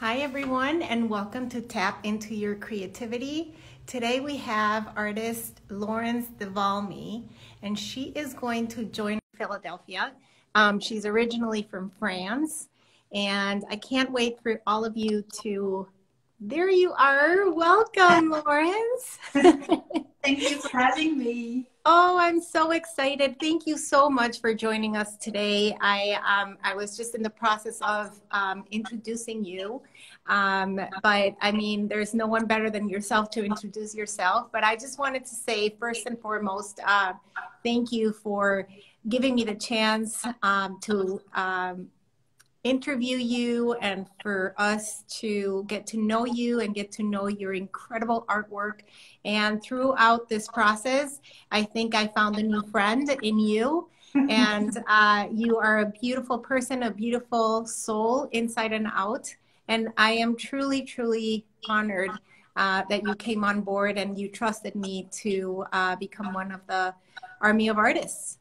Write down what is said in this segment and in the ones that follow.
Hi, everyone, and welcome to Tap Into Your Creativity. Today we have artist Laurence de Valmy, and she is going to join Philadelphia. Um, she's originally from France, and I can't wait for all of you to. There you are. Welcome, Laurence. Thank you for having me. Oh, I'm so excited. Thank you so much for joining us today. I, um, I was just in the process of um, introducing you. Um, but I mean, there's no one better than yourself to introduce yourself. But I just wanted to say, first and foremost, uh, thank you for giving me the chance um, to um, interview you and for us to get to know you and get to know your incredible artwork. And throughout this process, I think I found a new friend in you. and uh, you are a beautiful person, a beautiful soul inside and out. And I am truly, truly honored uh, that you came on board and you trusted me to uh, become one of the Army of Artists.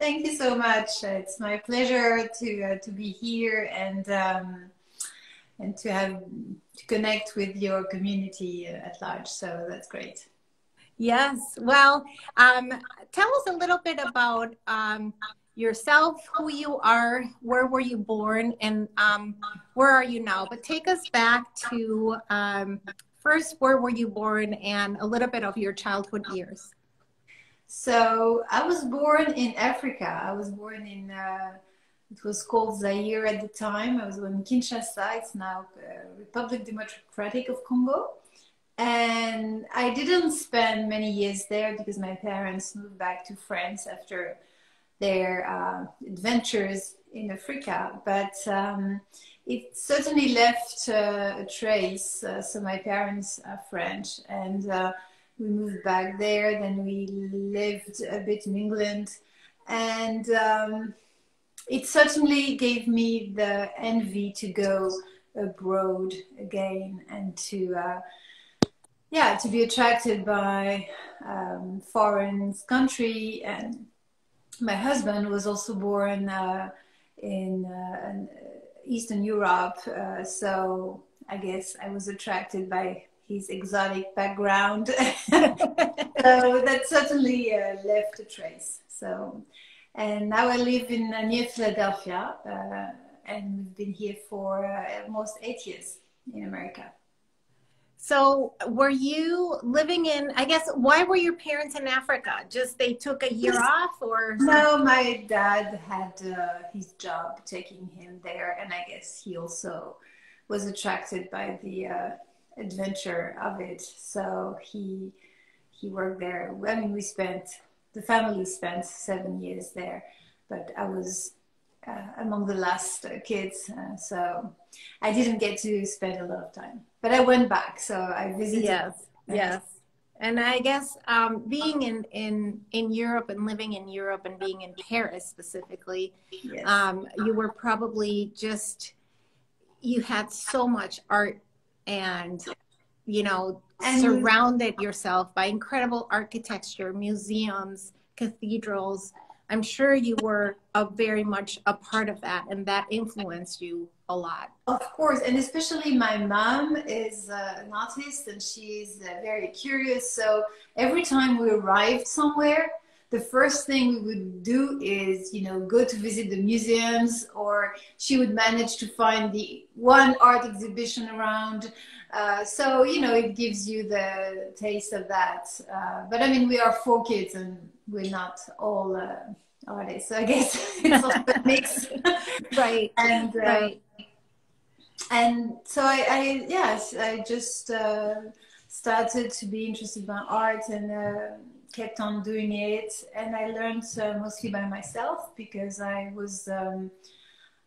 Thank you so much. It's my pleasure to uh, to be here and um, and to have to connect with your community at large. So that's great. Yes. Well, um, tell us a little bit about um, yourself, who you are, where were you born, and um, where are you now? But take us back to um, first, where were you born, and a little bit of your childhood years. So I was born in Africa. I was born in, uh, it was called Zaire at the time. I was born in Kinshasa. It's now uh, Republic Democratic of Congo. And I didn't spend many years there because my parents moved back to France after their uh, adventures in Africa. But um, it certainly left uh, a trace. Uh, so my parents are French and uh, we moved back there. Then we lived a bit in England, and um, it certainly gave me the envy to go abroad again and to uh, yeah to be attracted by um, foreign country and my husband was also born uh, in, uh, in, Eastern Europe, uh, so I guess I was attracted by his exotic background. so that certainly uh, left a trace. So, and now I live in uh, near Philadelphia, uh, and we've been here for uh, almost eight years in America. So, were you living in? I guess why were your parents in Africa? Just they took a year off, or no? My dad had uh, his job taking him there, and I guess he also was attracted by the uh, adventure of it. So he he worked there. I mean, we spent the family spent seven years there, but I was uh, among the last uh, kids, uh, so I didn't get to spend a lot of time. But I went back, so I visited. Yes, yes. And I guess um, being in, in, in Europe and living in Europe and being in Paris specifically, yes. um, you were probably just, you had so much art and you know and surrounded yourself by incredible architecture museums cathedrals. I'm sure you were a very much a part of that and that influenced you a lot. Of course and especially my mom is uh, an artist and she's uh, very curious. So every time we arrived somewhere the first thing we would do is you know go to visit the museums or she would manage to find the one art exhibition around. Uh, so you know it gives you the taste of that. Uh, but i mean we are four kids and we're not all uh, artists so i guess it's a mix. Right and uh, right. and so i, I yes i just uh, started to be interested by art and kept on doing it, and I learned uh, mostly by myself because I was um,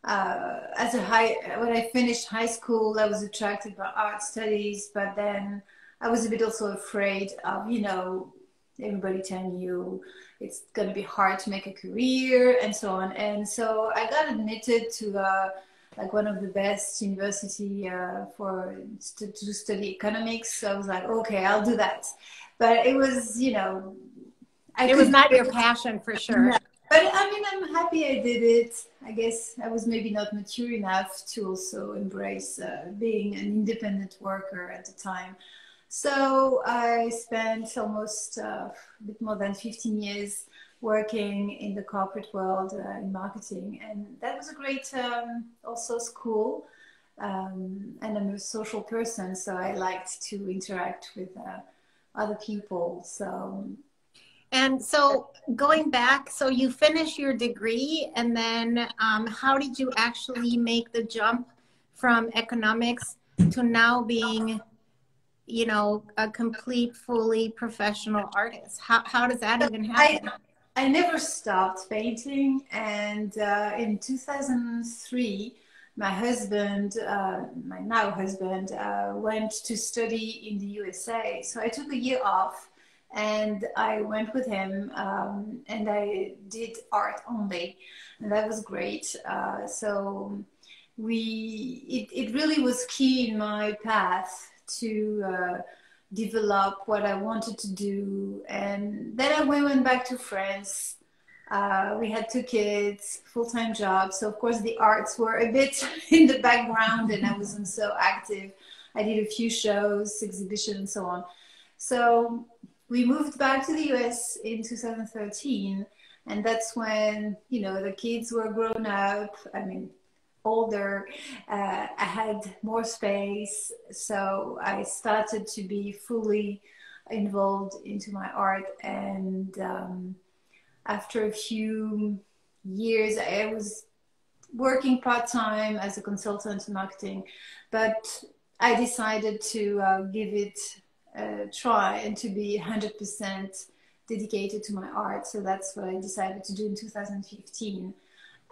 uh, as a high when I finished high school, I was attracted by art studies, but then I was a bit also afraid of you know everybody telling you it's going to be hard to make a career and so on, and so I got admitted to. Uh, like one of the best university uh, for to, to study economics. So I was like, okay, I'll do that but it was you know I it was not your passion for sure but I mean, I'm happy I did it. I guess I was maybe not mature enough to also embrace uh, being an independent worker at the time. So I spent almost uh, a bit more than 15 years working in the corporate world uh, in marketing, and that was a great um, also school. Um, and I'm a social person, so I liked to interact with uh, other people. So and so going back, so you finish your degree, and then um, how did you actually make the jump from economics to now being, you know, a complete, fully professional artist? How, how does that even happen? I, I never stopped painting, and uh, in 2003, my husband, uh, my now husband, uh, went to study in the USA. So I took a year off and I went with him um, and I did art only, and that was great. Uh, so we it, it really was key in my path to uh, develop what I wanted to do, and then I went back to France. Uh, we had two kids, full-time job. so of course the arts were a bit in the background, and I wasn't so active. I did a few shows, exhibitions, and so on. So we moved back to the US in 2013, and that's when you know the kids were grown up. I mean, older. Uh, I had more space, so I started to be fully involved into my art. And um, after a few years, I was working part time as a consultant in marketing, but I decided to uh, give it a try and to be 100% dedicated to my art. So that's what I decided to do in 2015.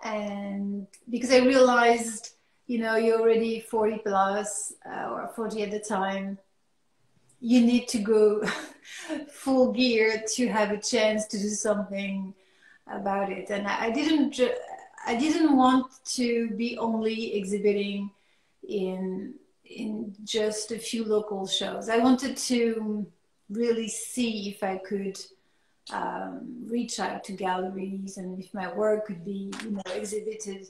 And because I realized, you know, you're already 40 plus uh, or 40 at the time, you need to go full gear to have a chance to do something about it. And I, didn't, I didn't want to be only exhibiting in in just a few local shows. I wanted to really see if I could um, reach out to galleries and if my work could be, you know, exhibited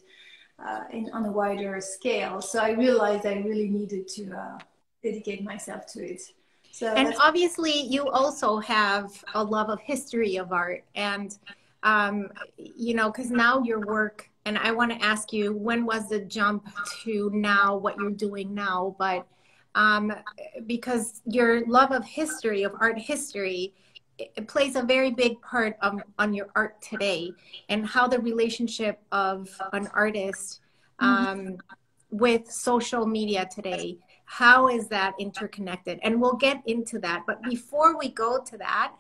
uh, in, on a wider scale. So I realized I really needed to uh, dedicate myself to it. So and obviously, you also have a love of history of art, and um, you know, because now your work and I want to ask you when was the jump to now what you're doing now? But um, because your love of history, of art history, it plays a very big part of, on your art today and how the relationship of an artist um, with social media today how is that interconnected and we'll get into that but before we go to that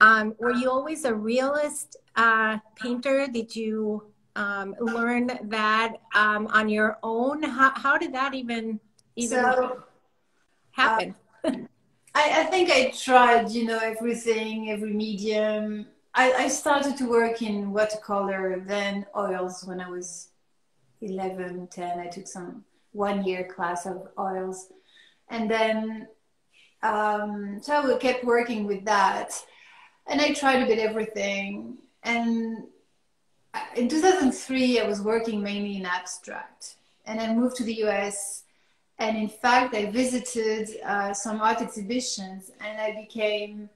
um, were you always a realist uh, painter did you um, learn that um, on your own? How, how did that even even so, happen? Uh, I, I, think I tried, you know, everything, every medium. I, I started to work in watercolor, then oils when I was 11, 10. I took some one year class of oils. And then, um, so I kept working with that. And I tried a bit everything. And in 2003, I was working mainly in abstract, and I moved to the US. And in fact, I visited uh, some art exhibitions, and I became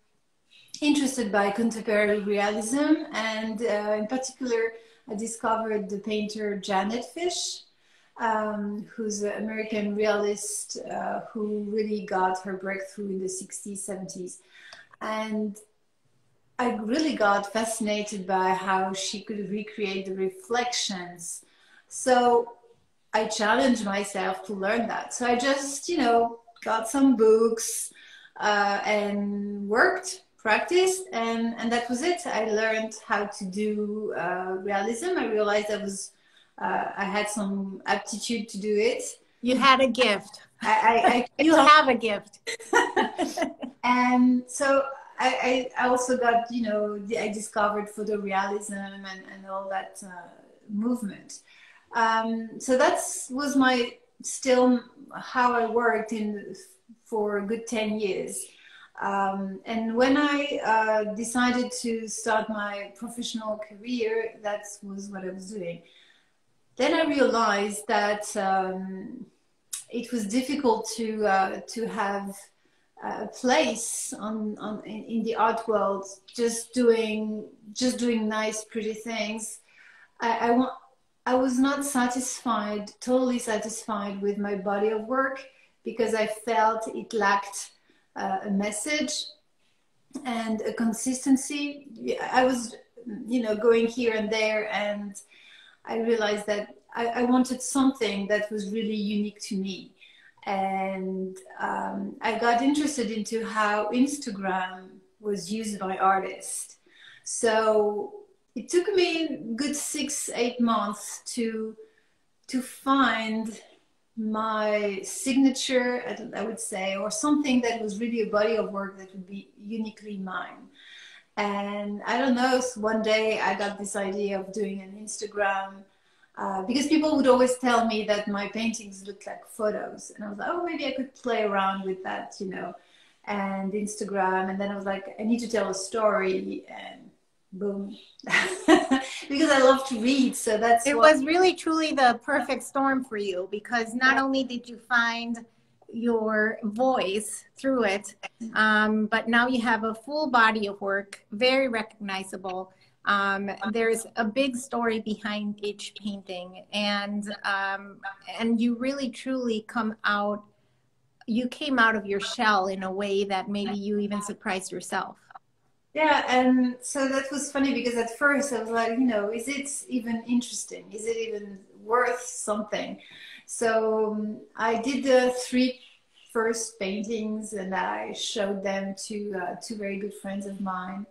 interested by contemporary realism. And uh, in particular, I discovered the painter Janet Fish, um, who's an American realist uh, who really got her breakthrough in the 60s, 70s. And I really got fascinated by how she could recreate the reflections. So I challenged myself to learn that. So I just, you know, got some books uh, and worked, practiced, and, and that was it. I learned how to do uh, realism. I realized I was, uh, I had some aptitude to do it. You had a gift. I, I, I you have a gift. and so I, I also got, you know, I discovered photorealism and, and all that uh, movement. Um, so that was my still how I worked in for a good 10 years. Um, and when I uh, decided to start my professional career, that was what I was doing. Then I realized that um, it was difficult to uh, to have a place on, on in, the art world just doing just doing nice pretty things. I, I want I was not satisfied, totally satisfied with my body of work because I felt it lacked uh, a message and a consistency. I was, you know, going here and there, and I realized that I, I wanted something that was really unique to me. And um, I got interested into how Instagram was used by artists. So it took me good six, eight months to to find my signature, I would say, or something that was really a body of work that would be uniquely mine. And I don't know, so one day I got this idea of doing an Instagram uh, because people would always tell me that my paintings looked like photos. And I was like, oh, maybe I could play around with that, you know, and Instagram. And then I was like, I need to tell a story. And boom because i love to read so that's it was really truly the perfect storm for you because not yeah. only did you find your voice through it um, but now you have a full body of work very recognizable um, there's a big story behind each painting and um, and you really truly come out you came out of your shell in a way that maybe you even surprised yourself yeah, and so that was funny because at first I was like, you know, is it even interesting? Is it even worth something? So um, I did the three first paintings and I showed them to uh, two very good friends of mine.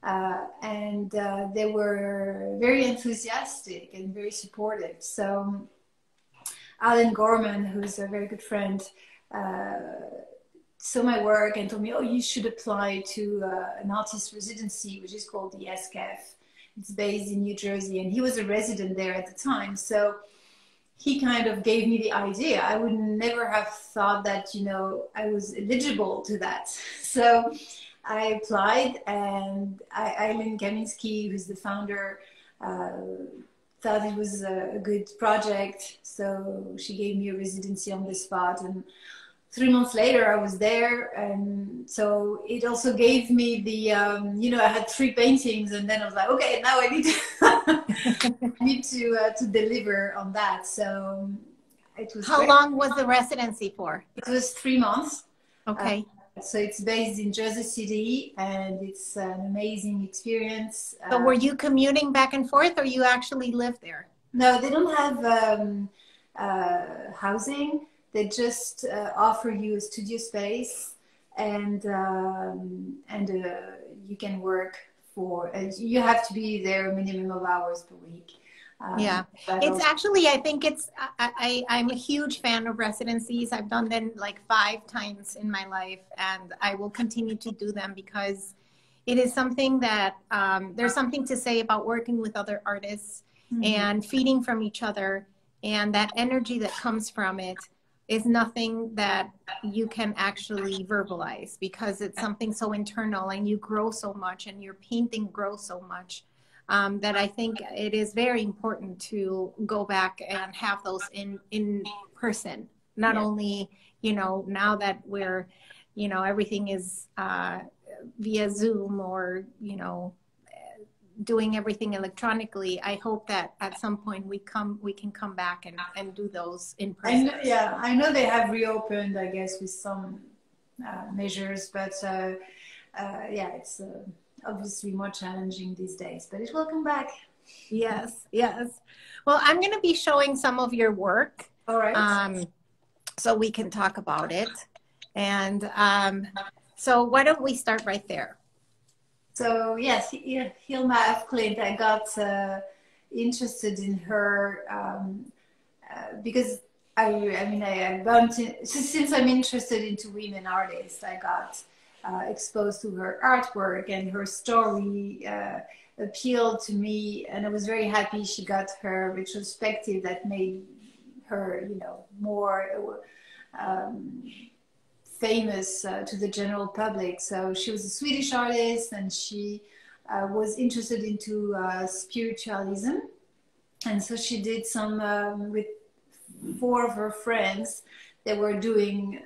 Uh, and uh, they were very enthusiastic and very supportive. So um, Alan Gorman, who's a very good friend, uh, saw my work and told me, oh, you should apply to uh, an artist residency, which is called the SCAF. It's based in New Jersey, and he was a resident there at the time. So he kind of gave me the idea. I would never have thought that, you know, I was eligible to that. So I applied, and I, Eileen Kaminsky, who's the founder, uh, thought it was a, good project. So she gave me a residency on the spot. and three months later i was there and so it also gave me the um, you know i had three paintings and then i was like okay now i need to need to uh, to deliver on that. So it was how long was the residency for? It was three months. Okay. Uh, so it's based in jersey city and it's an amazing experience. But were you commuting back and forth or you actually lived there? No they don't have um, uh, housing. They just uh, offer you a studio space and um, and uh, you can work for uh, you have to be there a minimum of hours per week. Um, yeah. it's also- actually i think it's I, I i'm a huge fan of residencies. I've done them like five times in my life and i will continue to do them because it is something that um, there's something to say about working with other artists mm-hmm. and feeding from each other and that energy that comes from it is nothing that you can actually verbalize because it's something so internal and you grow so much and your painting grows so much um, that I think it is very important to go back and have those in in person. Not yeah. only you know now that we're you know everything is uh, via Zoom or you know doing everything electronically i hope that at some point we come we can come back and, and do those in person I know, yeah i know they have reopened i guess with some uh, measures but uh, uh, yeah it's uh, obviously more challenging these days but it will come back. Yes yes. Well i'm going to be showing some of your work. All right. Um, so we can talk about it. And um, so why don't we start right there so yes, Hilma af Klint, I got uh, interested in her um, uh, because I, I mean, I, I bumped in, since I'm interested into women artists, I got uh, exposed to her artwork and her story uh, appealed to me, and I was very happy she got her retrospective that made her, you know, more um, famous uh, to the general public. So she was a Swedish artist, and she uh, was interested into uh, spiritualism, and so she did some um, with four of her friends. They were doing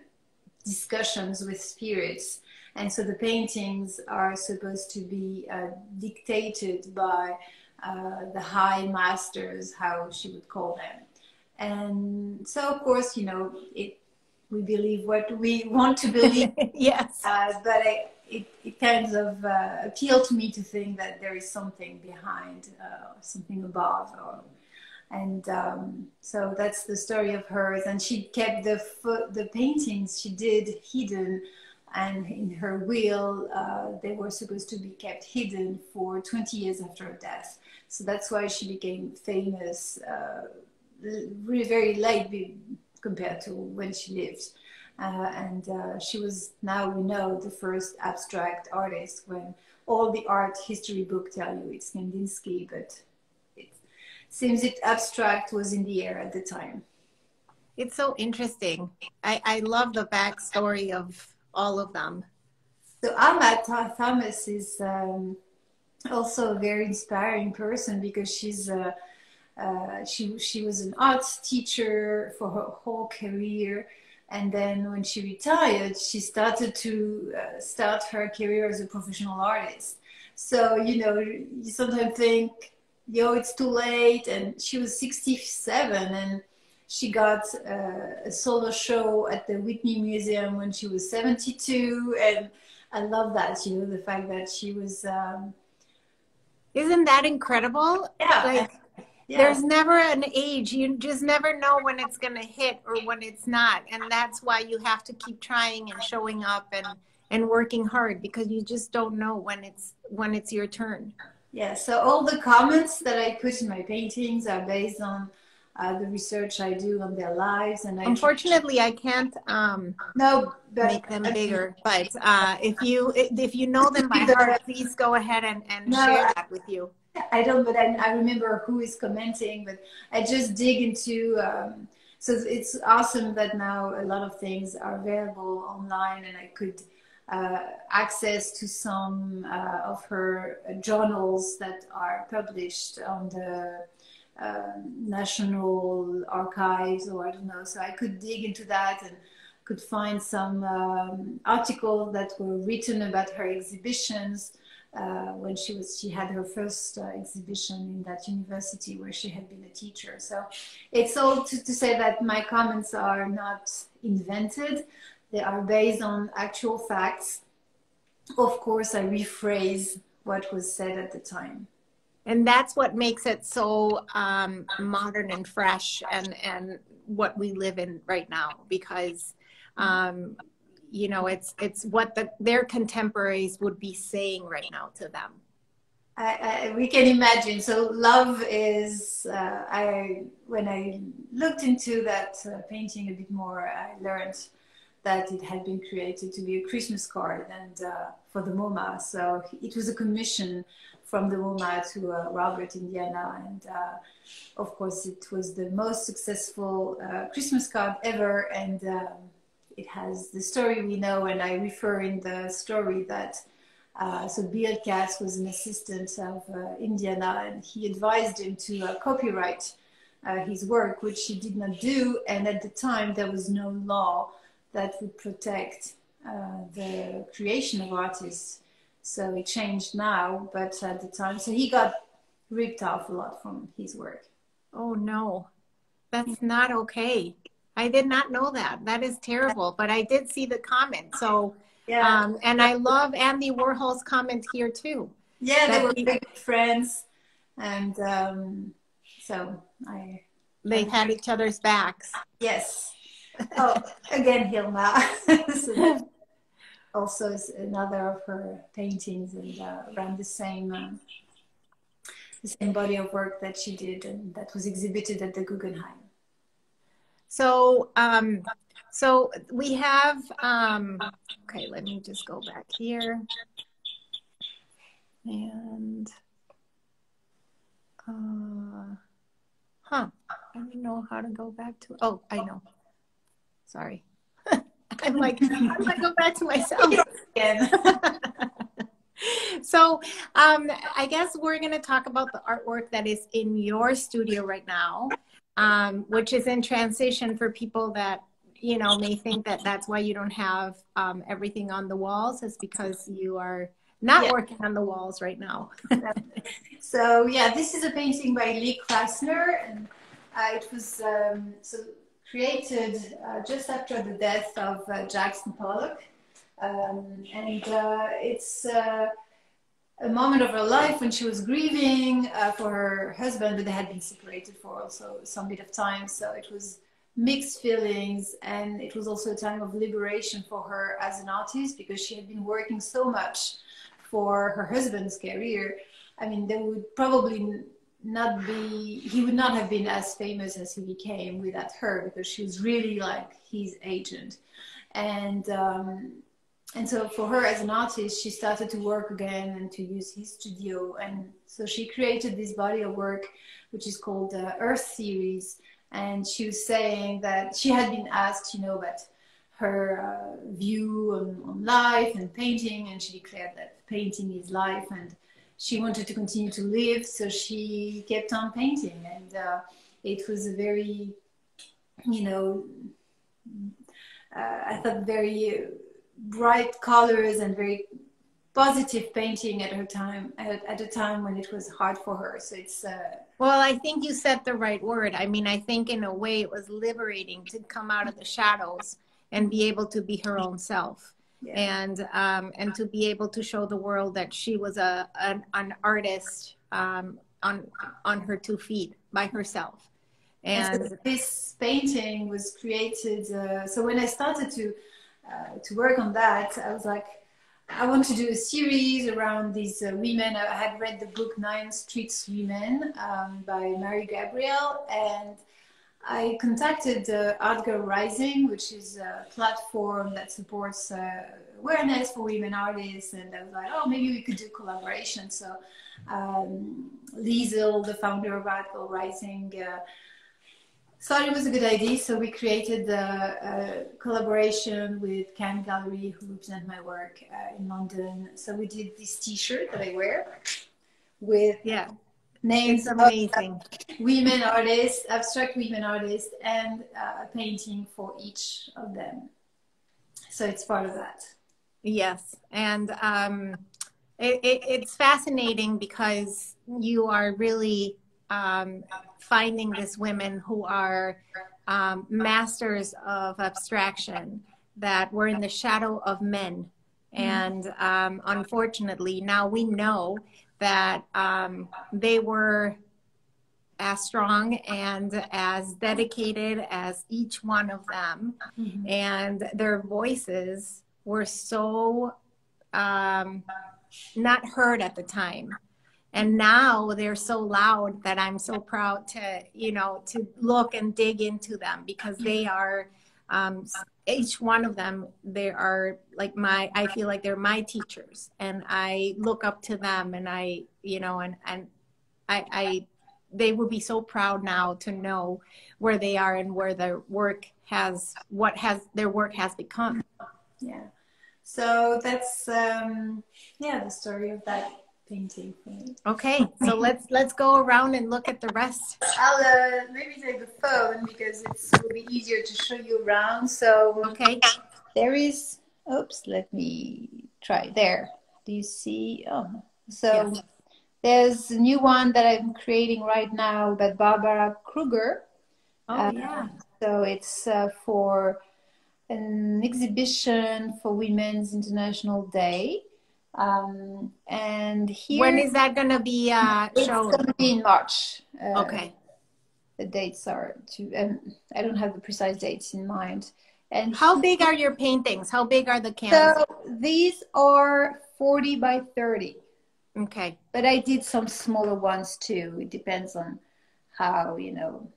discussions with spirits, and so the paintings are supposed to be uh, dictated by uh, the high masters, how she would call them. And so, of course, you know, it, we believe what we want to believe. yes. Uh, but I, it, it kind of uh, appealed to me to think that there is something behind, uh, something above. Or, and um, so that's the story of hers. And she kept the, the paintings she did hidden and in her will uh, they were supposed to be kept hidden for 20 years after her death so that's why she became famous uh, really very late compared to when she lived. Uh, and uh, she was now we know the first abstract artist when all the art history book tell you it's Kandinsky but it seems it abstract was in the air at the time. It's so interesting. I, I love the backstory of all of them. So Alma Thomas is um, also a very inspiring person because she's a, uh, she she was an arts teacher for her whole career, and then when she retired, she started to uh, start her career as a professional artist. So you know, you sometimes think, yo, it's too late, and she was sixty seven and she got uh, a solo show at the Whitney Museum when she was 72. And I love that, you know, the fact that she was. Um, Isn't that incredible? Yeah. Like, yeah. There's never an age. You just never know when it's going to hit or when it's not. And that's why you have to keep trying and showing up and, and working hard because you just don't know when it's when it's your turn. Yeah, so all the comments that I put in my paintings are based on uh, the research I do on their lives. And I unfortunately, I can't um, no make them bigger. But uh, if you if you know them by heart, please go ahead and, and no, share that with you. I don't, but I, I, remember who is commenting. But I just dig into. Um, so it's awesome that now a lot of things are available online, and I could. Uh, access to some uh, of her journals that are published on the um, national archives or I don't know. So I could dig into that and could find some um, articles that were written about her exhibitions uh, when she was she had her first uh, exhibition in that university where she had been a teacher. So it's all to, to say that my comments are not invented; they are based on actual facts. Of course, I rephrase what was said at the time and that's what makes it so um, modern and fresh and and what we live in right now because um, you know it's it's what the their contemporaries would be saying right now to them I, I, we can imagine so love is uh, i when i looked into that uh, painting a bit more i learned that it had been created to be a christmas card and uh, for the moma so it was a commission from the MoMA to uh, Robert, Indiana. And uh, of course, it was the most successful uh, Christmas card ever. And um, it has the story we know. And I refer in the story that uh, so Bill Katz was an assistant of uh, Indiana and he advised him to uh, copyright his work, which he did not do. And at the time, there was no law that would protect the creation of artists. So it changed now, but at the time, so he got ripped off a lot from his work. Oh no, that's not okay. I did not know that. That is terrible. But I did see the comment. So yeah, um, and I love Andy Warhol's comment here too. Yeah, they were big friends, and um, so I. They had each other's backs. Yes. Oh, again, Hilma. so also is another of her paintings and uh, around the same uh, the same body of work that she did and that was exhibited at the Guggenheim. So um, so we have um, okay, let me just go back here. And uh, huh, I don't know how to go back to oh, I know. Sorry. I'm like, how do I go back to myself so um, I guess we're going to talk about the artwork that is in your studio right now, um, which is in transition for people that you know may think that that's why you don't have um, everything on the walls is because you are not yeah. working on the walls right now. so yeah, this is a painting by Lee Krasner, and uh, it was um, so created uh, just after the death of uh, Jackson Pollock, um, and uh, it's uh, a moment of her life when she was grieving uh, for her husband, but they had been separated for also some bit of time, so it was mixed feelings and it was also a time of liberation for her as an artist because she had been working so much for her husband's career, I mean, there would probably not be, he would not have been as famous as he became without her because she was really like his agent. And, um, and so for her as an artist, she started to work again and to use his studio. And so she created this body of work, which is called the Earth Series. And she was saying that she had been asked, you know, but her uh, view on, on, life and painting, and she declared that painting is life, and she wanted to continue to live, so she kept on painting, and uh, it was a very, you know, uh, I thought very bright colors and very positive painting at her time at, at, a time when it was hard for her. So it's uh, well i think you said the right word. I mean i think in a way it was liberating to come out of the shadows and be able to be her own self. Yeah. and um, and to be able to show the world that she was a an, an artist um, on on her two feet by herself. And, and so this painting was created uh, so when i started to uh, to work on that i was like I want to do a series around these uh, women. I had read the book Nine Streets Women um, by Mary Gabriel, and I contacted uh, Art Girl Rising, which is a platform that supports uh, awareness for women artists. And I was like, oh, maybe we could do collaboration. So um, Liesel, the founder of Art Girl Rising, uh, thought it was a good idea. So we created a, a collaboration with Can Gallery, who represent my work uh, in London. So we did this T-shirt that I wear with yeah names amazing women artists abstract women artists and uh, a painting for each of them so it's part of that yes and um, it, it, it's fascinating because you are really um, finding these women who are um, masters of abstraction that were in the shadow of men mm-hmm. and um, unfortunately now we know that um, they were as strong and as dedicated as each one of them. Mm-hmm. And their voices were so um, not heard at the time. And now they're so loud that I'm so proud to, you know, to look and dig into them because they are um, each one of them they are like my i feel like they're my teachers. And i look up to them and i you know and and i i they would be so proud now to know where they are and where their work has what has their work has become. Yeah. So that's um yeah the story of that painting for. Okay, so let's let's go around and look at the rest. I'll uh, maybe take the phone because it will be easier to show you around. So okay, there is. Oops, let me try. There, do you see? Oh, so yes. there's a new one that I'm creating right now by Barbara Kruger. Oh uh, yeah. So it's uh, for an exhibition for Women's International Day. Um, and here, when is that going to be uh, it's shown? It's going to be in March. Uh, okay. The dates are to. Um, I don't have the precise dates in mind. And how big are your paintings? How big are the canvases? So these are forty by thirty. Okay. But I did some smaller ones too. It depends on how you know.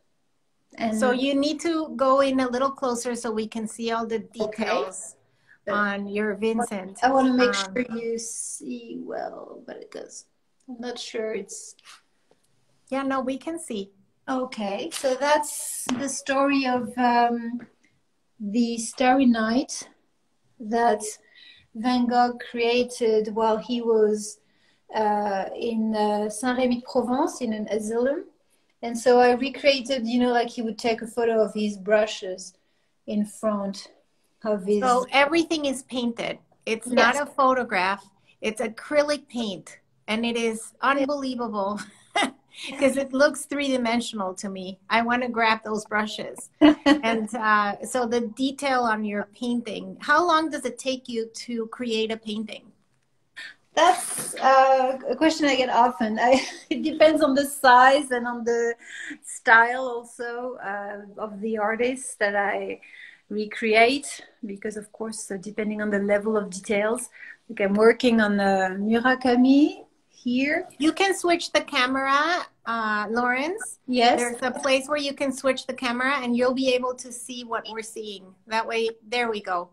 And so you need to go in a little closer so we can see all the details. Okay on your Vincent. I want to make um, sure you see well, but it does. I'm not sure it's. Yeah, no, we can see. Okay, so that's the story of um, the Starry Night that Van Gogh created while he was uh, in uh, Saint-Rémy-de-Provence in an asylum. And so I recreated, you know, like he would take a photo of his brushes in front. So everything is painted. It's yes. not a photograph. It's acrylic paint, and it is unbelievable because it looks three dimensional to me. I want to grab those brushes. and uh, so the detail on your painting. How long does it take you to create a painting? That's uh, a question I get often. I, it depends on the size and on the style also uh, of the artist that I recreate because of course uh, depending on the level of details like i'm working on the murakami here. You can switch the camera uh, Laurence. Yes. There's a place where you can switch the camera and you'll be able to see what we're seeing. That way there we go.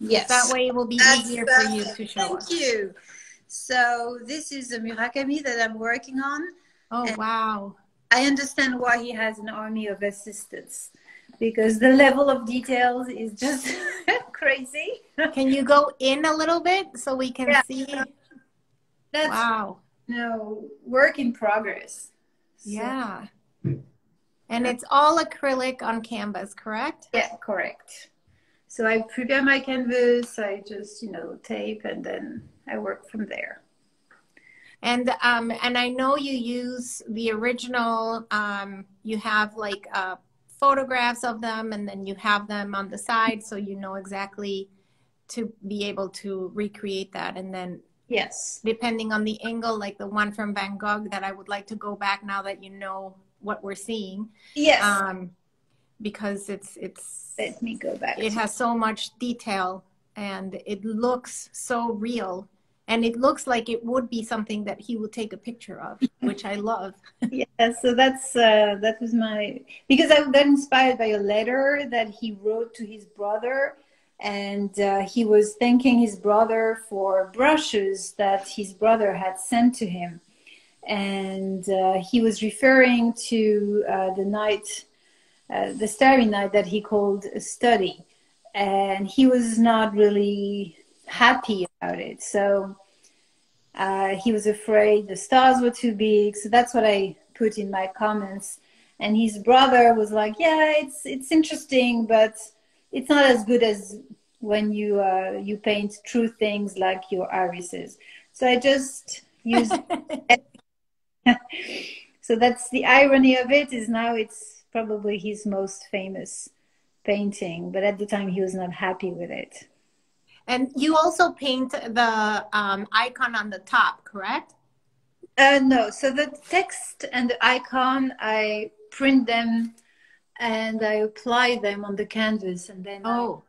Yes. That way it will be That's, easier for you to show thank us. you. So this is a murakami that i'm working on. Oh wow. I understand why he has an army of assistants because the level of details is just crazy. Can you go in a little bit so we can yeah. see? That's wow. No, work in progress. So. Yeah. And it's all acrylic on canvas, correct? Yeah, correct. So I prepare my canvas, I just, you know, tape and then I work from there. And um and I know you use the original um you have like a photographs of them and then you have them on the side so you know exactly to be able to recreate that. And then yes. depending on the angle like the one from van gogh that i would like to go back now that you know what we're seeing. Yes. Um because it's it's let me go back. it has so much detail and it looks so real and it looks like it would be something that he would take a picture of which i love. Yeah so that's uh, that was my because i got inspired by a letter that he wrote to his brother and uh, he was thanking his brother for brushes that his brother had sent to him. And uh, he was referring to uh, the night uh, the starry night that he called a study. And he was not really happy it. So uh, he was afraid the stars were too big. So that's what I put in my comments. And his brother was like, "Yeah, it's it's interesting, but it's not as good as when you uh, you paint true things like your irises." So I just used. so that's the irony of it. Is now it's probably his most famous painting, but at the time he was not happy with it. And you also paint the um, icon on the top, correct? Uh, no. So the text and the icon, I print them and I apply them on the canvas, and then. Oh.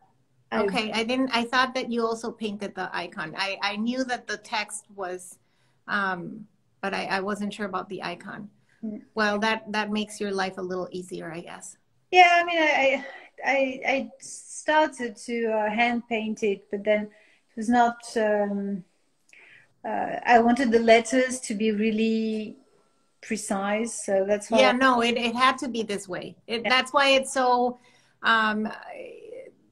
I, okay, I, didn't. I thought that you also painted the icon. I I knew that the text was, um, but I I wasn't sure about the icon. Mm. Well, that that makes your life a little easier, I guess. Yeah, I mean, I I I started to uh, hand paint it, but then it was not. Um, uh, I wanted the letters to be really precise, so that's why. Yeah, no, it, it had to be this way. It, yeah. That's why it's so um,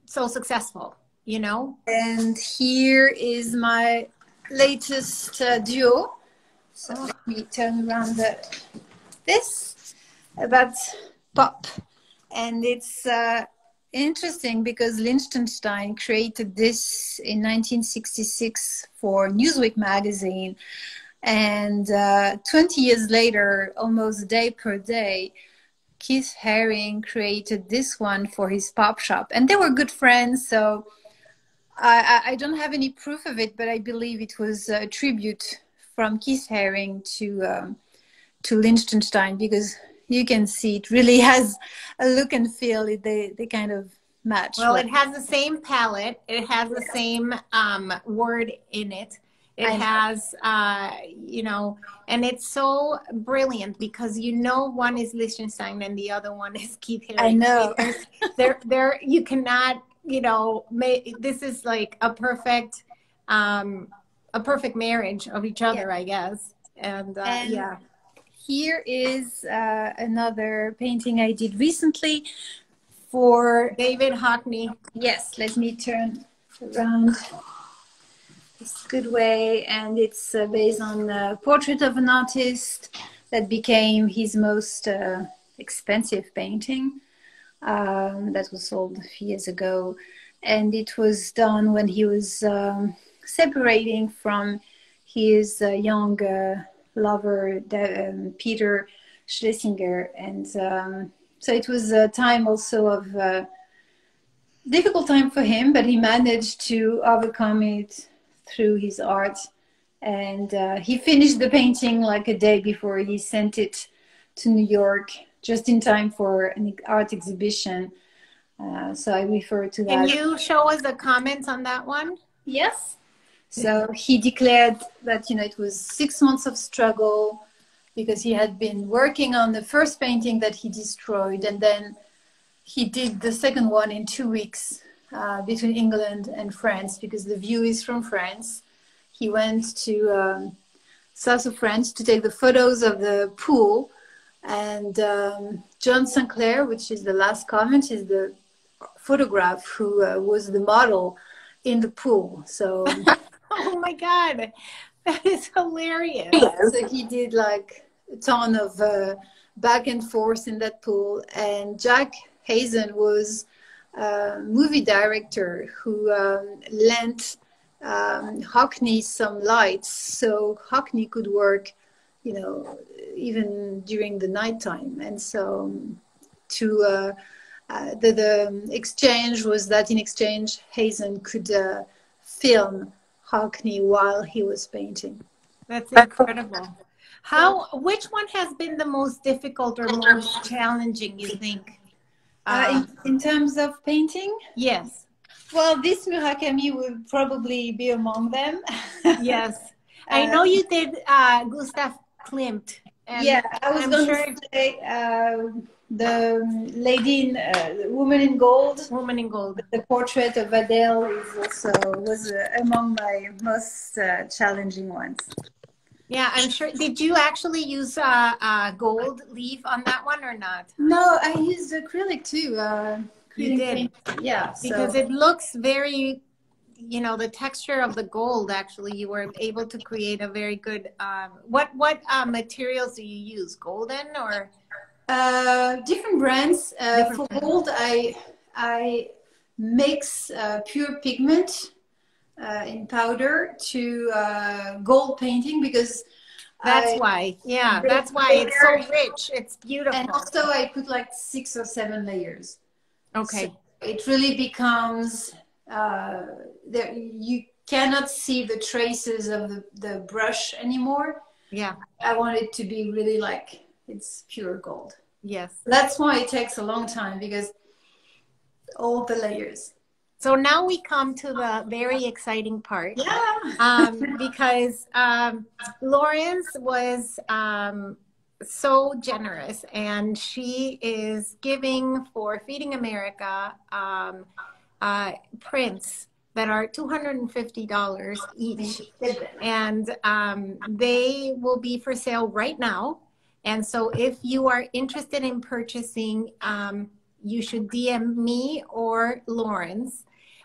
so successful, you know. And here is my latest uh, duo. So oh. let me turn around the, this about pop, and it's uh, interesting because Lichtenstein created this in 1966 for Newsweek magazine. And uh, 20 years later, almost day per day, Keith Haring created this one for his pop shop. And they were good friends, so I, I don't have any proof of it, but I believe it was a tribute from Keith Haring to, um, to Lichtenstein because you can see it really has a look and feel. They they kind of match. Well, it has the same palette. It has the same um, word in it. It has, uh, you know, and it's so brilliant because you know one is Lichtenstein and the other one is Keith Haring. I know. There, there, you cannot, you know, make, this is like a perfect, um, a perfect marriage of each other, yeah. I guess. And, uh, and yeah here is uh, another painting I did recently for David Hockney. Yes, let me turn around this good way, and it's uh, based on a portrait of an artist that became his most uh, expensive painting. Um, that was sold a few years ago, and it was done when he was um, separating from his uh, young lover, um, Peter Schlesinger, and um, so it was a time also of uh, difficult time for him, but he managed to overcome it through his art. And uh, he finished the painting like a day before he sent it to New York, just in time for an art exhibition. Uh, so I refer to that. Can you show us the comments on that one? Yes. So he declared that you know it was six months of struggle because he had been working on the first painting that he destroyed, and then he did the second one in two weeks uh, between England and France because the view is from France. He went to um, south of France to take the photos of the pool, and um, John St. Clair, which is the last comment, is the photograph who uh, was the model in the pool. So, oh my god, that is hilarious. So he did like a ton of uh, back and forth in that pool, and Jack Hazan was a movie director who um, lent um, Hockney some lights so Hockney could work, you know, even during the nighttime. And so um, to uh, uh, the, the exchange was that in exchange Hazan could uh, film Hockney while he was painting. That's incredible. How? Which one has been the most difficult or most challenging? You think? Uh, in, um, in, terms of painting? Yes. Well, this Murakami will probably be among them. yes. I know you did uh, Gustav Klimt. yeah, I was I'm going sure to say uh, the lady, in, uh, the woman in gold. Woman in gold. The portrait of Adele is also was uh, among my most uh, challenging ones. Yeah, I'm sure. Did you actually use uh, uh, gold leaf on that one or not? No, I used acrylic too. Uh, you did, paint. yeah. Because so. it looks very, you know, the texture of the gold. Actually, you were able to create a very good. Um, what what uh, materials do you use? Golden or? Uh, different brands. Uh, different for gold, I I mix uh, pure pigment uh, in powder to uh, gold painting because that's I, why. Yeah that's why it's so rich. It's beautiful. and also i put like six or seven layers. Okay. So it really becomes uh, there you cannot see the traces of the, the brush anymore. Yeah. I want it to be really like it's pure gold yes that's why it takes a long time because all the layers so now we come to the very exciting part. Yeah. um, because um, Laurence was um, so generous and she is giving for Feeding America um, uh, prints that are $250 each. And um, they will be for sale right now. And so if you are interested in purchasing, um, you should DM me or Laurence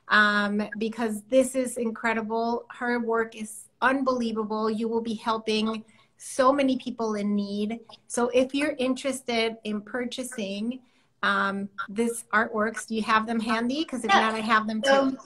um, because this is incredible. Her work is unbelievable. You will be helping so many people in need. So if you're interested in purchasing um, this artworks, do you have them handy? Because if yeah. not, I have them too. Um,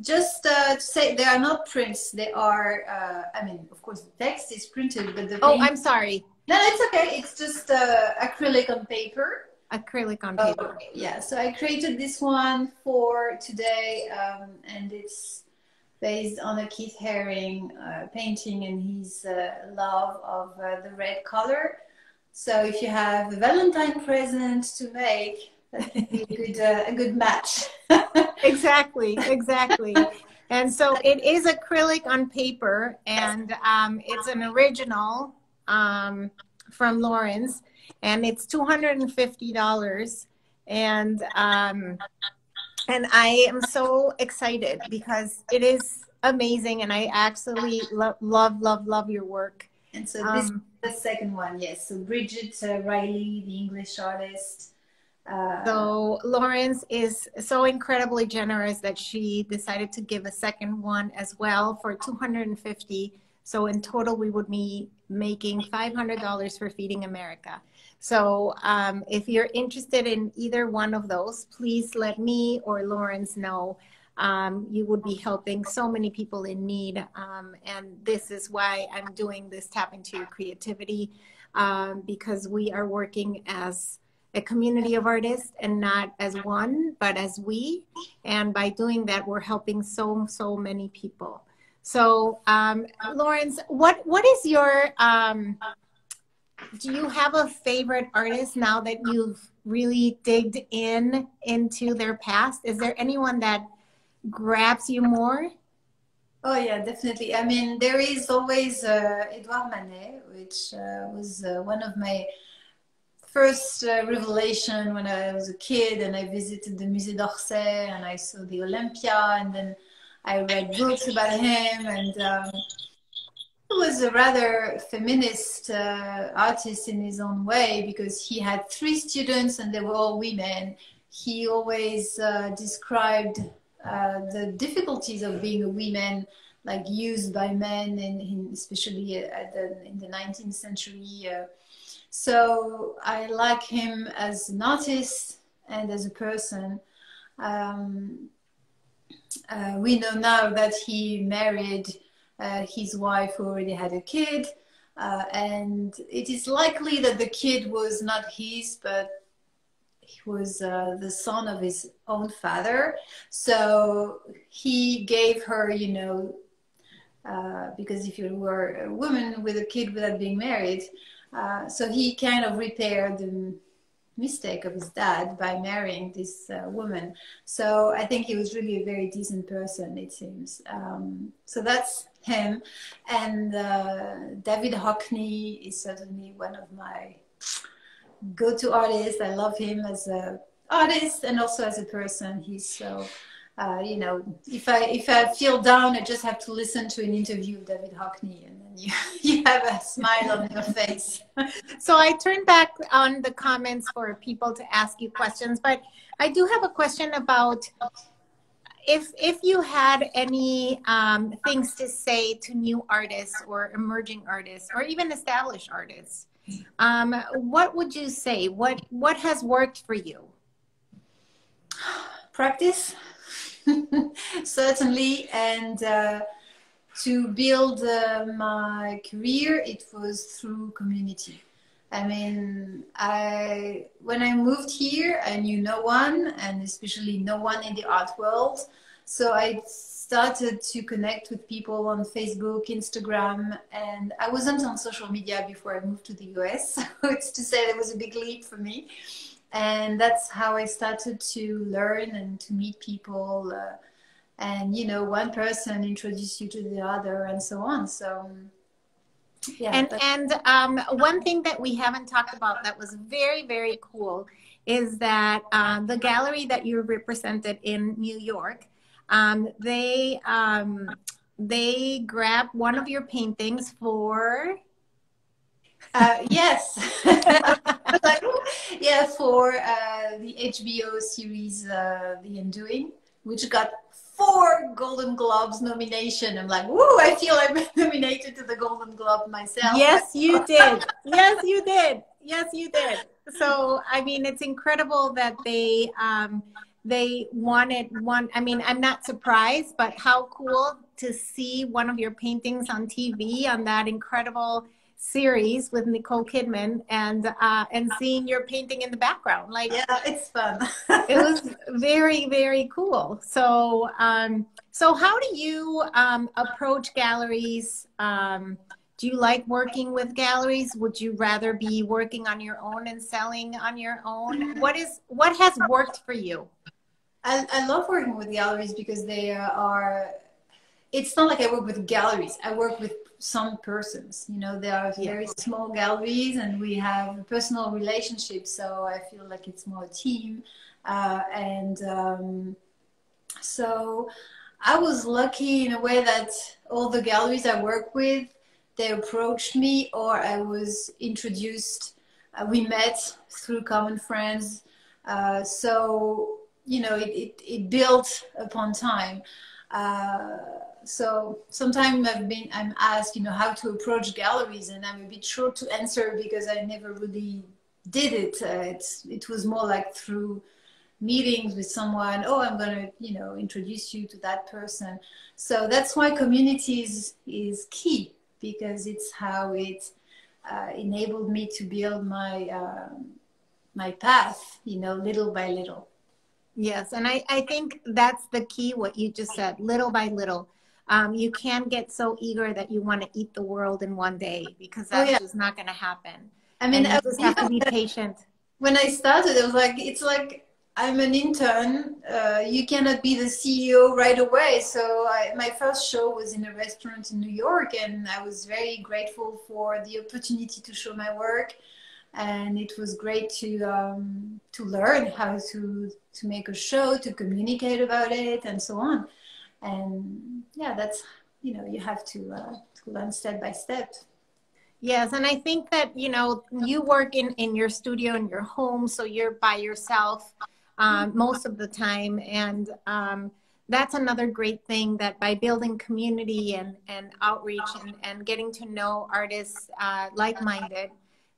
just uh, to say, they are not prints. They are, uh, I mean, of course, the text is printed, but the. Oh, I'm sorry. No, it's okay. It's just uh, acrylic on paper acrylic on oh, paper. Oh, yeah, so I created this one for today, um, and it's based on a Keith Haring uh, painting and his uh, love of uh, the red color. So if you have a Valentine present to make, that would be a good, uh, a good match. exactly, exactly. And so it is acrylic on paper, and um, it's an original um, from Laurence and it's two hundred and fifty dollars. And um, and I am so excited because it is amazing, and I actually love love love love your work. And so this um, the second one, yes. So Bridget uh, Riley, the English artist, Uh, so Laurence is so incredibly generous that she decided to give a second one as well for 250. So in total, we would be making $500 for Feeding America. So um, if you're interested in either one of those, please let me or Laurence know. Um, you would be helping so many people in need. Um, and this is why I'm doing this Tap into Your Creativity um, because we are working as a community of artists and not as one, but as we. And by doing that, we're helping so, so many people. So, um, Laurence, what what is your um, do you have a favorite artist now that you've really digged in into their past? Is there anyone that grabs you more? Oh yeah, definitely. I mean, there is always uh, Edouard Manet, which uh, was uh, one of my first uh, revelation when I was a kid, and I visited the Musée d'Orsay, and I saw the Olympia, and then I read books about him, and um, he was a rather feminist uh, artist in his own way because he had three students, and they were all women. He always uh, described uh, the difficulties of being a woman like used by men in especially the, in the 19th century uh, so i like him as an artist and as a person um, uh, we know now that he married uh, his wife who already had a kid uh, and it is likely that the kid was not his but he was uh, the son of his own father. So he gave her, you know, uh, because if you were a woman with a kid without being married, uh, so he kind of repaired the mistake of his dad by marrying this uh, woman. So I think he was really a very decent person, it seems. Um, so that's him. And uh, David Hockney is certainly one of my go-to artists. I love him as a artist and also as a person. He's so, uh, you know, if I if I feel down, I just have to listen to an interview of David Hockney, you you have a smile on your face. so I turn back on the comments for people to ask you questions, but I do have a question about if if you had any um, things to say to new artists or emerging artists or even established artists um, what would you say? What what has worked for you? Practice, certainly, and uh, to build uh, my career, it was through community. I mean, I when I moved here, I knew no one, and especially no one in the art world. So I started to connect with people on Facebook, Instagram, and I wasn't on social media before I moved to the US. So it's to say it was a big leap for me. And that's how I started to learn and to meet people. Uh, and, you know, one person introduced you to the other and so on. So, yeah. And, and um, one thing that we haven't talked about that was very, very cool is that uh, the gallery that you represented in New York um, they um, they grab one of your paintings for. Uh, yes, yeah, for uh, the HBO series uh, The Undoing, which got four Golden Globes nomination. I'm like, woo! I feel I'm nominated to the Golden Globe myself. Yes, you did. yes, you did. Yes, you did. So, I mean, it's incredible that they um, they wanted one i mean i'm not surprised but how cool to see one of your paintings on tv on that incredible series with nicole kidman and uh and seeing your painting in the background like yeah it's fun. it was very very cool. So um so how do you um approach galleries? Um do you like working with galleries? Would you rather be working on your own and selling on your own? What is what has worked for you? I, I love working with galleries because they are it's not like I work with galleries. I work with some persons. You know, they are very yeah. small galleries, and we have a personal relationships. So I feel like it's more a team. Uh, and um, so I was lucky in a way that all the galleries I work with, they approached me, or I was introduced. Uh, we met through common friends Uh, so you know, it, it, it built upon time. Uh, so sometimes I've been I'm asked, you know, how to approach galleries, and I'm a bit short to answer because I never really did it. Uh, it was more like through meetings with someone. Oh, I'm gonna, you know, introduce you to that person. So that's why communities is is key because it's how it uh, enabled me to build my um, my path, you know, little by little. Yes, and I, I think that's the key, what you just said, little by little. Um, you can't get so eager that you want to eat the world in one day because that's oh, yeah. just not going to happen. I mean, and you just have to be patient. When I started, it was like, it's like I'm an intern. Uh, you cannot be the CEO right away. So I, my first show was in a restaurant in New York, and I was very grateful for the opportunity to show my work and it was great to um, to learn how to to make a show, to communicate about it, and so on. And yeah, that's you know you have to, uh, to learn step by step. Yes, and I think that you know you work in in your studio in your home, so you're by yourself um, most of the time, and um, that's another great thing that by building community and and outreach and and getting to know artists uh, like minded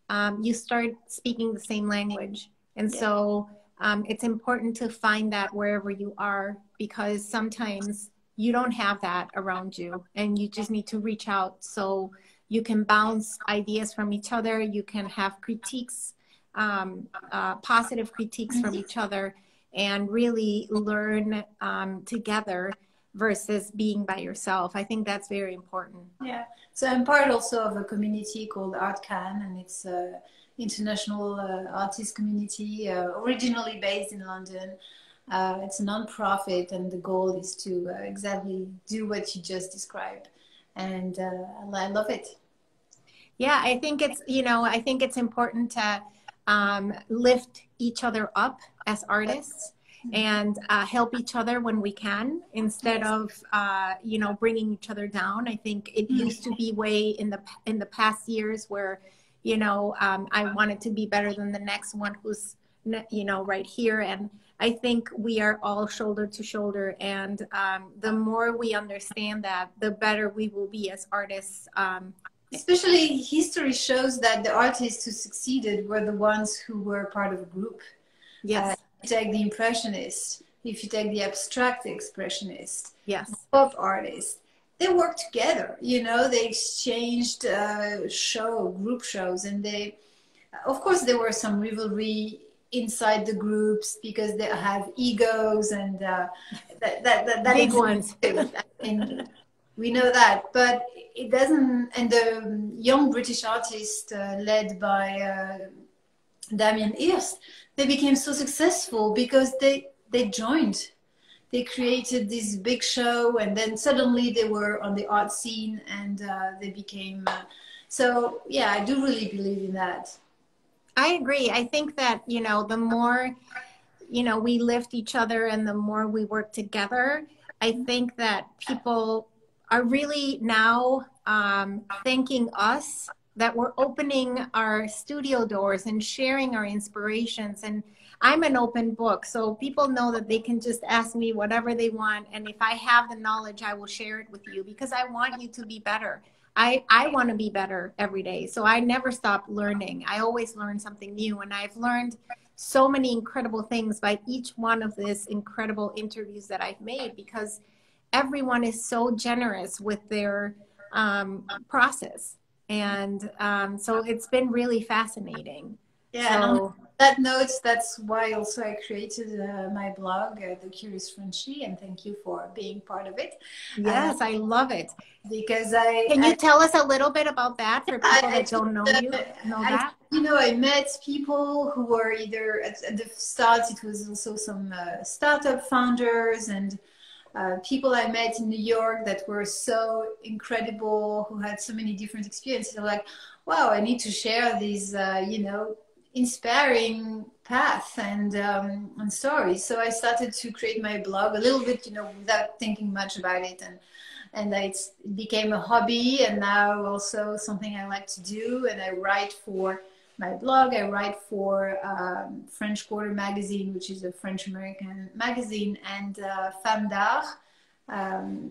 um, you start speaking the same language. And yeah. so um, it's important to find that wherever you are because sometimes you don't have that around you and you just need to reach out so you can bounce ideas from each other you can have critiques um, uh, positive critiques from each other and really learn um, together versus being by yourself. I think that's very important. Yeah. So I'm part also of a community called Artcan, and it's an international uh, artist community, uh, originally based in London. Uh, it's a non-profit, and the goal is to uh, exactly do what you just described, and uh, I love it. Yeah, I think it's you know I think it's important to um, lift each other up as artists and uh, help each other when we can instead of uh, you know bringing each other down i think it mm-hmm. used to be way in the in the past years where you know um, i wanted to be better than the next one who's you know right here and i think we are all shoulder to shoulder and um, the more we understand that the better we will be as artists um, especially history shows that the artists who succeeded were the ones who were part of a group yes uh, take the impressionist, if you take the abstract expressionist, yes, pop artists, they work together. You know, they exchanged uh, show group shows, and they, of course, there were some rivalry inside the groups because they have egos and uh, that that that, that big ones. we know that, but it doesn't. And the young British artist uh, led by uh, Damien Hirst they became so successful because they they joined they created this big show and then suddenly they were on the art scene and uh, they became uh, so yeah i do really believe in that i agree. I think that you know the more you know we lift each other and the more we work together i think that people are really now um, thanking us that we're opening our studio doors and sharing our inspirations. And i'm an open book so people know that they can just ask me whatever they want. And if i have the knowledge i will share it with you because i want you to be better i i want to be better every day so i never stop learning i always learn something new and i've learned so many incredible things by each one of these incredible interviews that i've made because everyone is so generous with their um, process and um, so it's been really fascinating. Yeah. So, that note, that's why also I created uh, my blog, uh, The Curious Frenchie, and thank you for being part of it. Yes, uh, I love it. Because I can you I, tell us a little bit about that for people I, that don't know you know that. You know, I met people who were either at, at the start. It was also some uh, startup founders and uh, people I met in New York that were so incredible, who had so many different experiences. I'm like, wow, I need to share these, uh, you know, inspiring path and um, and stories. So I started to create my blog a little bit, you know, without thinking much about it, and and it became a hobby, and now also something I like to do. And I write for my blog. I write for um, French Quarter magazine, which is a French American magazine, and uh, Femme d'Art, um,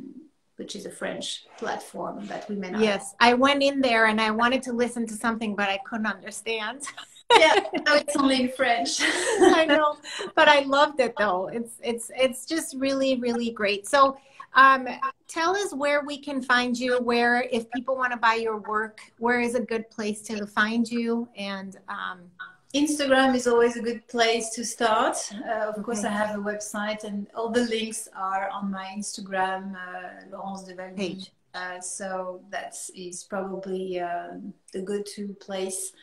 which is a French platform that we women. Yes, I went in there and I wanted to listen to something, but I couldn't understand. yeah, no, it's only in French. I know, but I loved it though. It's it's it's just really really great. So, um, tell us where we can find you. Where if people want to buy your work, where is a good place to find you? And um, Instagram is always a good place to start. Uh, of course, I have a website, and all the links are on my Instagram, uh, Laurence de page. Uh, so that is is probably uh, the go-to place.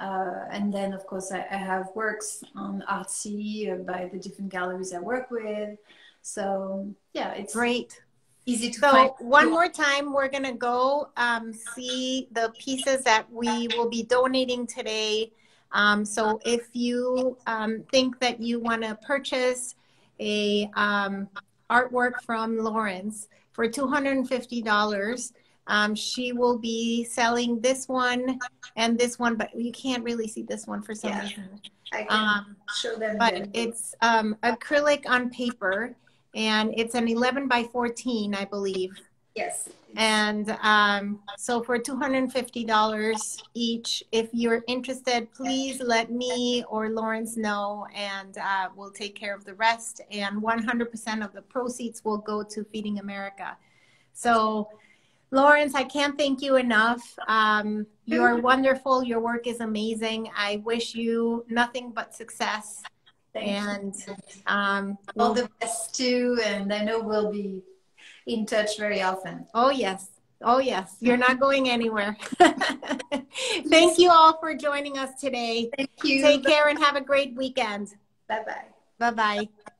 Uh, and then, of course, I, I, have works on Artsy uh, by the different galleries I work with. So, yeah, it's great. Easy to so find. one more time, we're going to go um, see the pieces that we will be donating today. Um, so if you um, think that you want to purchase a um, artwork from Laurence for $250, um, she will be selling this one and this one, but you can't really see this one for some yeah, reason. I can um, show them. But it's um, acrylic on paper, and it's an 11 by 14, I believe. Yes. And um, so for $250 each, if you're interested, please let me or Laurence know, and uh, we'll take care of the rest. And 100% of the proceeds will go to Feeding America. So Laurence, I can't thank you enough. Um, you're wonderful. Your work is amazing. I wish you nothing but success. Thank and um, all the best too. And I know we'll be in touch very often. Oh, yes. Oh, yes. You're not going anywhere. Thank you all for joining us today. Thank you. Take care and have a great weekend. Bye bye. Bye bye.